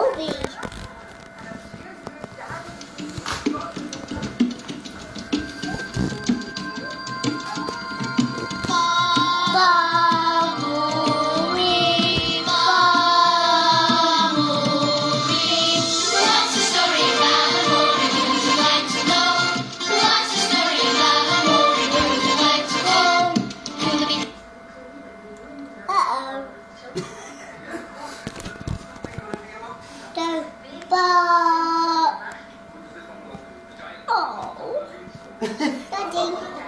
movie. But... Oh.